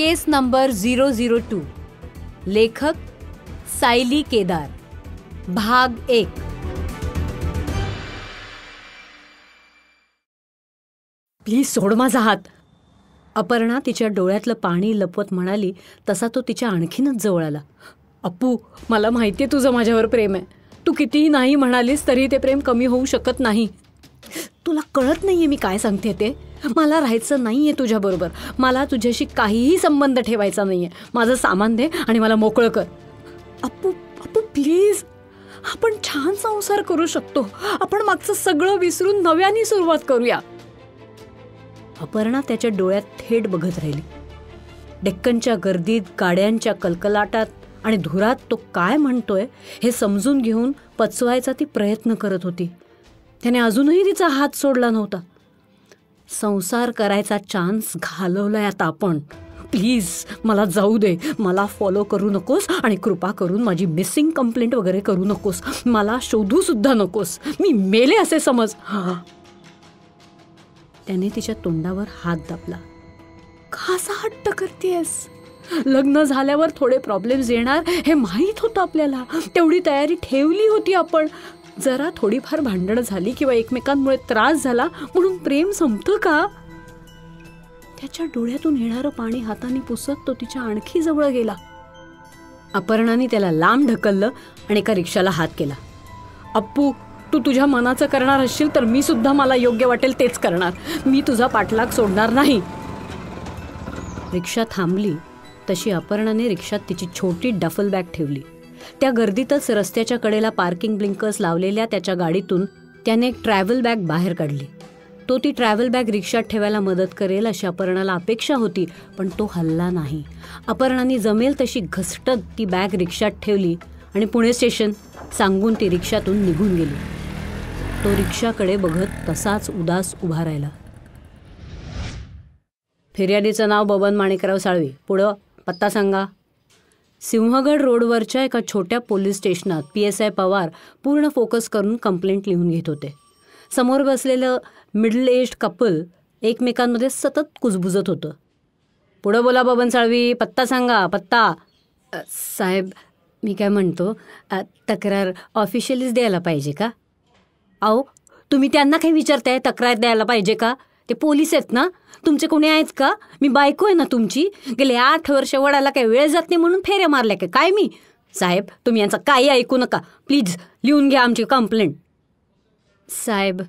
Case number zero zero two. लेखक सायली केदार. भाग एक. प्लीज सोड माझा हात. अपर्णा तिच्या डोळ्यातलं पाणी लपवत म्हणाली तसा तो तिच्या आणखीनच जवळ आला. अप्पू मला माहिती आहे तुझं माझ्यावर प्रेम आहे. तू कितीही नाही म्हणालीस तरी ते प्रेम कमी होऊ शकत नाही. तुला कळत नाहीये मी काय सांगते ते? मला राहायचं नाहीये तुझ्याबरोबर मला तुझ्याशी काहीही संबंध ठेवायचा नाहीये. माझं सामान दे आणि मला मोकळं कर. अप्पू अप्पू प्लीज आपण छान संसार करू शकतो. आपण मागचं सगळं विसरून नव्याने सुरुवात करूया. अपर्णा त्याच्या डोळ्यात थेट बघत राहिली. डेक्कनच्या गर्दीत गाड्यांच्या कलकलाटात आणि धुरात तो काय म्हणतोय हे समजून घेऊन पचवायचा ती प्रयत्न करत होती. त्याने अजूनही तिचा हात सोडला नव्हता. संसार करायचा चान्स घालवलाय आता आपण. प्लीज मला जाऊ दे. मला फॉलो करू नकोस आणि कृपा करून माझी मिसिंग कंप्लेंट वगैरे करू नकोस. मला शोधूसुद्धा नकोस. मी मेले असे समज. त्याने तिच्या तोंडावर हात दाबला. खासा हट्ट करतेस लग्न झाल्यावर थोडे प्रॉब्लेम्स येणार हे माहीत होतं आपल्याला. तेवढी तयारी ठेवली होती आपण. जरा थोडीफार भांडणं झाली किंवा एकमेकांमुळे त्रास झाला म्हणून प्रेम संपतं का? त्याच्या डोळ्यातून येणारं पाणी हाताने पुसत तो तिच्या आणखी जवळ गेला. अपर्णाने त्याला लांब ढकललं आणि एका रिक्षाला हात केला. अप्पू तू तुझ्या मनाचं करणार असशील तर मी सुद्धा मला योग्य वाटेल तेच करणार. मी तुझा पाठलाग सोडणार नाही. रिक्षा थांबली. तशी अपर्णाने रिक्षात तिची छोटी डफल बॅग ठेवली. त्या गर्दीतच रस्त्याच्या कडेला पार्किंग ब्लिंकर्स लावलेल्या त्याच्या गाडीतून त्याने एक ट्रॅव्हल बॅग बाहेर काढली. तो ती ट्रॅव्हल बॅग रिक्षात ठेवायला मदत करेल अशी अपर्णाला अपेक्षा होती पण तो हल्ला नाही. अपर्णाने जमेल तशी घसटत ती बॅग रिक्षात ठेवली आणि पुणे स्टेशन सांगून ती रिक्षातून निघून गेली. तो रिक्षाकडे बघत तसाच उदास उभा राहिला. फिर्यादीचं नाव बबन माणिकराव साळवी. पुढं पत्ता सांगा. सिंहगड रोडवरच्या एका छोट्या पोलीस स्टेशनात पी एस आय पवार पूर्ण फोकस करून कंप्लेंट लिहून घेत होते. समोर बसलेलं मिडल एज्ड कपल एकमेकांमध्ये सतत कुजबुजत होतं. पुढं बोला बबन साळवी पत्ता सांगा पत्ता. साहेब मी काय म्हणतो तक्रार ऑफिशियलीच द्यायला पाहिजे का? अहो तुम्ही त्यांना काही विचारताय तक्रार द्यायला पाहिजे का? ते पोलीस आहेत ना? तुमचे कोणी आहेत का? मी बायको आहे ना तुमची? गेले आठ वर्ष वडाला काही वेळ जात नाही म्हणून फेऱ्या मारल्या काय? काय मी? साहेब तुम्ही यांचं काही ऐकू नका. प्लीज लिहून घ्या आमची कंप्लेंट साहेब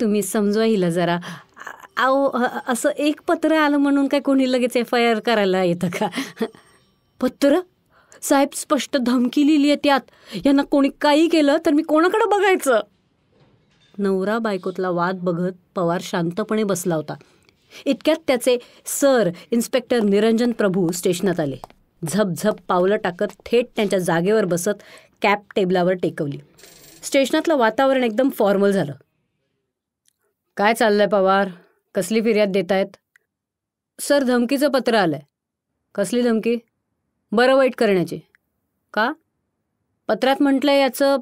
तुम्ही समजवा हिला जरा. अहो असं एक पत्र आलं म्हणून काय कोणी लगेच एफ आय आर करायला येतं का? पत्र? साहेब स्पष्ट धमकी लिहिली आहे त्यात. यांना कोणी काही केलं तर मी कोणाकडे बघायचं? नवरा बायकोतला वाद बघत पवार शांतपणे बसला होता. इतक्यात त्याचे सर इन्स्पेक्टर निरंजन प्रभू स्टेशनात आले. झपझप पावलं टाकत थेट त्यांच्या जागेवर बसत कॅप टेबलावर टेकवली. स्टेशनातलं वातावरण एकदम फॉर्मल झालं. काय चाललंय पवार? कसली फिर्याद देत आहेत सर धमकीचं पत्र आलंय. कसली धमकी? बरं वाईट करण्याची. का? पत्रात म्हटलंय याचं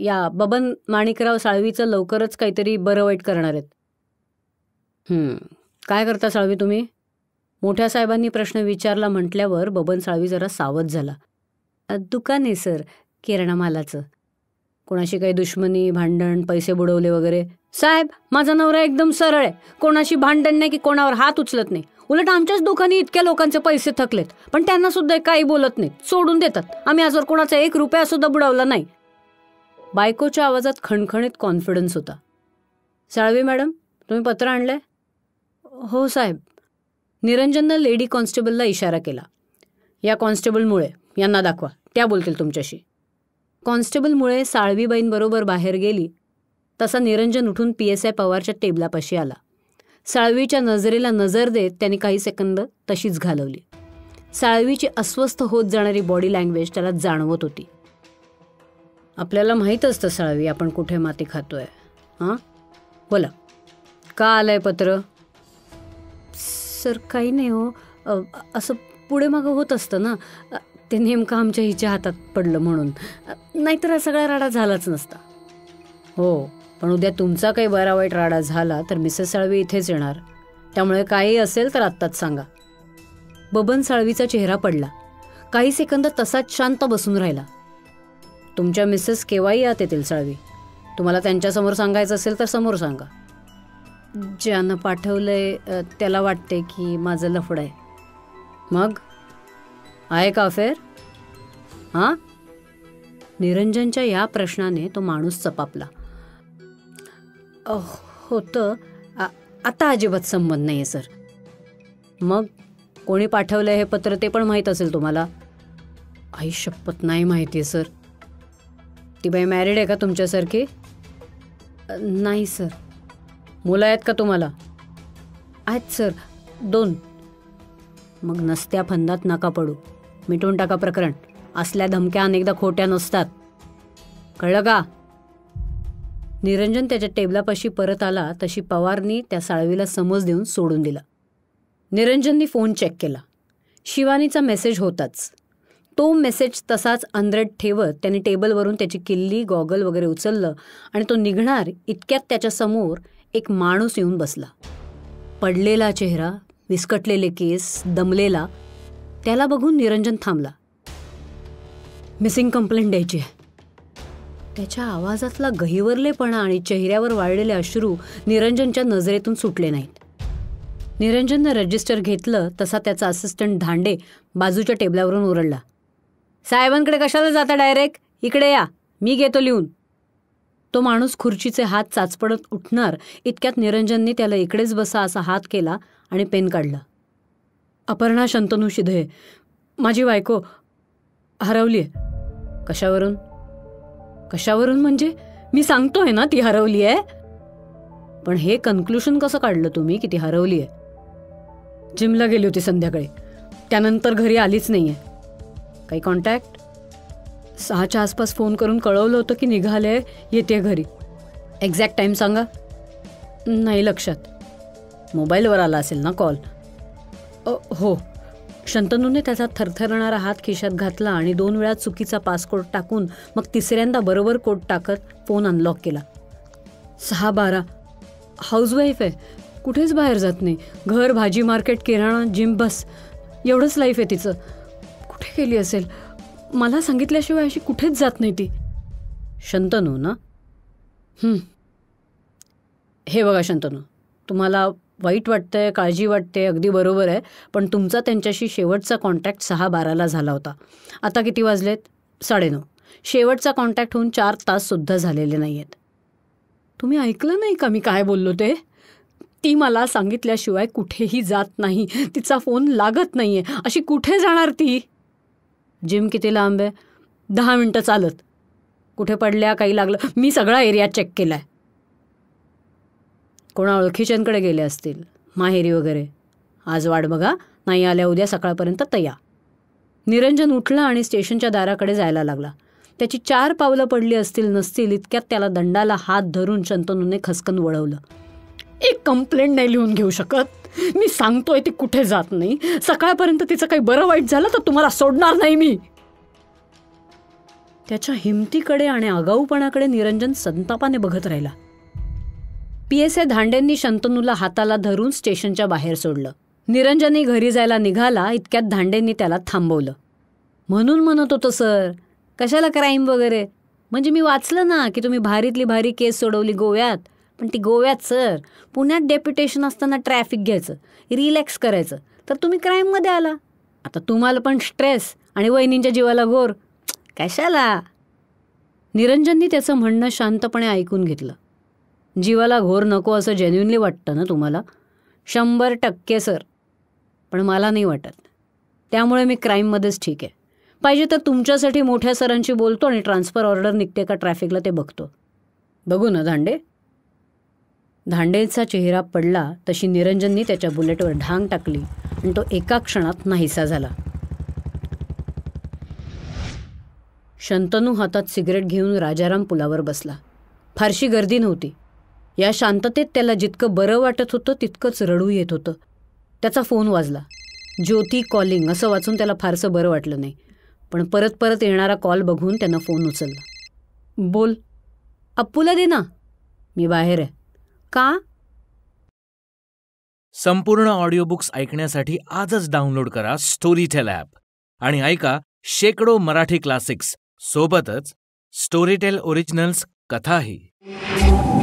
या बबन माणिकराव साळवीचं लवकरच काहीतरी बरं वाईट करणार आहेत. काय करता साळवी तुम्ही? मोठ्या साहेबांनी प्रश्न विचारला म्हटल्यावर बबन साळवी जरा सावध झाला. दुकान आहे सर किराणा मालाचं कोणाशी काही दुश्मनी भांडण पैसे बुडवले वगैरे. साहेब माझा नवरा एकदम सरळ आहे. कोणाशी भांडण नाही की कोणावर हात उचलत नाही. उलट आमच्याच दुकानी इतक्या लोकांचे पैसे थकलेत. पण त्यांना सुद्धा काही बोलत नाहीत. सोडून देतात. आम्ही आजवर कोणाचा एक रुपया सुद्धा बुडवला नाही. बायकोच्या आवाजात खणखणीत कॉन्फिडन्स होता. साळवी मॅडम तुम्ही पत्र आणलंय? हो साहेब. निरंजननं लेडी कॉन्स्टेबलला इशारा केला. या कॉन्स्टेबलमुळे यांना दाखवा. त्या बोलतील तुमच्याशी. कॉन्स्टेबलमुळे साळवीबाईंबरोबर बाहेर गेली. तसा निरंजन उठून पी एस आय पवारच्या टेबलापाशी आला. साळवीच्या नजरेला नजर देत त्यांनी काही सेकंद तशीच घालवली. साळवीची अस्वस्थ होत जाणारी बॉडी लँग्वेज त्याला जाणवत होती. आपल्याला माहीत असतं साळवी आपण कुठे माती खातोय. हां? बोला. का आलंय पत्र? सर काही नाही हो. असं पुढे मागं होत असतं ना. ते नेमकं आमच्या हिच्या हातात पडलं म्हणून. नाहीतर हा सगळा राडा झालाच नसता. हो. पण उद्या तुमचा काही बरा वाईट राडा झाला तर मिसेस साळवी इथेच येणार. त्यामुळे काही असेल तर आत्ताच सांगा. बबन साळवीचा चेहरा पडला. काही सेकंद तसाच शांत बसून राहिला. तुमच्या मिसेस केव्हाही आत येतील साळवी. तुम्हाला त्यांच्यासमोर सांगायचं असेल तर समोर सांगा. ज्यानं पाठवलंय त्याला वाटते की माझं लफड आहे. मग? आहे का अफेअर? हां? निरंजनच्या या प्रश्नाने तो माणूस चपापला. होतं. आ- आता अजिबात संबंध नाही आहे सर. मग कोणी पाठवलं हे पत्र ते पण माहीत असेल तुम्हाला? आई शपथ नाही माहिती आहे सर. ती बाई मॅरिड आहे का तुमच्यासारखी? नाही सर. मुलं आहेत का तुम्हाला? आहेत सर. दोन. मग नसत्या फंदात नका पडू. मिटून टाका प्रकरण. असल्या धमक्या अनेकदा खोट्या नसतात. कळलं का? निरंजन त्याच्या टेबलापाशी परत आला तशी पवारनी त्या साळवीला समज देऊन सोडून दिला. निरंजननी फोन चेक केला. शिवानीचा मेसेज होताच. तो मेसेज तसाच अनरेड ठेवत त्याने टेबलवरून त्याची किल्ली गॉगल वगैरे उचललं आणि तो निघणार इतक्यात त्याच्यासमोर एक माणूस येऊन बसला. पडलेला चेहरा विस्कटलेले केस दमलेला त्याला बघून निरंजन थांबला. मिसिंग कंप्लेंट द्यायची आहे. त्याच्या आवाजातला गहिवरलेपणा आणि चेहऱ्यावर वाळलेले अश्रू निरंजनच्या नजरेतून सुटले नाहीत. निरंजननं रजिस्टर घेतलं तसा त्याचा असिस्टंट धांडे बाजूच्या टेबलावरून ओरडला. साहेबांकडे कशाला जाता डायरेक्ट इकडे या. मी घेतो लिहून. तो माणूस खुर्चीचे हात चाचपडत उठणार इतक्यात निरंजनने त्याला इकडेच बसा असा हात केला आणि पेन काढला. अपर्णा शंतनू शिधे. माझी बायको हरवली आहे कशावरून? कशावरून म्हणजे? मी सांगतोय ना ती हरवली आहे पण हे कन्क्लुशन कसं काढलं तुम्ही की ती हरवली आहे जिमला गेली होती संध्याकाळी. त्यानंतर घरी आलीच नाही आहे काही कॉन्टॅक्ट सहाच्या आसपास फोन करून कळवलं होतं की निघाले येते घरी. एक्झॅक्ट टाईम सांगा. नाही लक्षात. मोबाईलवर आला असेल ना कॉल हो. शंतनूने त्याचा थरथरणारा हात खिशात घातला आणि दोन वेळा चुकीचा पासकोड टाकून मग तिसऱ्यांदा बरोबर कोड टाकत फोन अनलॉक केला. सहा बारा. हाऊसवाईफ आहे. कुठेच बाहेर जात नाही. घर भाजी मार्केट किराणा जिम बस एवढंच लाईफ आहे तिचं. कुठे गेली असेल? मला सांगितल्याशिवाय अशी कुठेच जात नाही ती. शंतनू ना? हे बघा शंतनू. तुम्हाला वाईट वाटतंय काळजी वाटते अगदी बरोबर आहे. पण तुमचा त्यांच्याशी शेवटचा कॉन्टॅक्ट सहा बाराला झाला होता. आता किती वाजलेत? साडेनऊ. शेवटचा कॉन्टॅक्ट होऊन चार ताससुद्धा झालेले नाही आहेत तुम्ही ऐकलं नाही का मी काय बोललो ते? ती मला सांगितल्याशिवाय कुठेही जात नाही. तिचा फोन लागत नाही आहे अशी कुठे जाणार ती? जिम किती लांब आहे? दहा मिनटं चालत. कुठे पडल्या काही लागलं? मी सगळा एरिया चेक केला आहे कोणा ओळखीच्यांकडे गेले असतील? माहेरी वगैरे. आज वाट बघा. नाही आल्या उद्या सकाळपर्यंत तया. निरंजन उठला आणि स्टेशनच्या दाराकडे जायला लागला. त्याची चार पावलं पडली असतील नसतील इतक्यात त्याला दंडाला हात धरून शंतनूने खसकन वळवलं. एक कंप्लेंट नाही लिहून घेऊ शकत. मी सांगतोय ती कुठे जात नाही. सकाळपर्यंत तिचं काही बरं वाईट झालं तर तुम्हाला सोडणार नाही मी. त्याच्या हिमतीकडे आणि आगाऊपणाकडे निरंजन संतापाने बघत राहिला. पी एस ए धांडेंनी शंतनूला हाताला धरून स्टेशनच्या बाहेर सोडलं. निरंजनी घरी जायला निघाला इतक्यात धांडेंनी त्याला थांबवलं. म्हणून म्हणत होतो सर. कशाला क्राईम वगैरे? म्हणजे मी वाचलं ना की तुम्ही भारीतली भारी केस सोडवली गोव्यात. पण ती गोव्यात सर पुण्यात डेप्युटेशन असताना ट्रॅफिक घ्यायचं रिलॅक्स करायचं. तर तुम्ही क्राईममध्ये आला. आता तुम्हाला पण स्ट्रेस आणि वहिनींच्या जीवाला घोर. कशाला? निरंजननी त्याचं म्हणणं शांतपणे ऐकून घेतलं. जीवाला घोर नको असं जेन्युनली वाटतं ना तुम्हाला? शंभर टक्के सर पण मला नाही वाटत. त्यामुळे मी क्राईममध्येच ठीक आहे. पाहिजे तर तुमच्यासाठी मोठ्या सरांशी बोलतो आणि ट्रान्सफर ऑर्डर निघते का ट्रॅफिकला ते बघतो. बघू ना धांडे. धांडेचा चेहरा पडला तशी निरंजननी त्याच्या बुलेटवर ढांग टाकली आणि तो एका क्षणात नाहीसा झाला. शंतनू हातात सिगरेट घेऊन राजाराम पुलावर बसला. फारशी गर्दी नव्हती. या शांततेत त्याला जितकं बरं वाटत होतं तितकंच रडू येत होतं. त्याचा फोन वाजला. ज्योती कॉलिंग असं वाचून त्याला फारसं बरं वाटलं नाही. पण परत परत येणारा कॉल बघून त्यानं फोन उचलला. बोल अप्पूला दे ना. मी बाहेर आहे. का? संपूर्ण ऑडिओ बुक्स ऐकण्यासाठी आजच डाउनलोड करा स्टोरीटेल ॲप आणि ऐका शेकडो मराठी क्लासिक्स सोबतच स्टोरीटेल ओरिजिनल्स कथाही.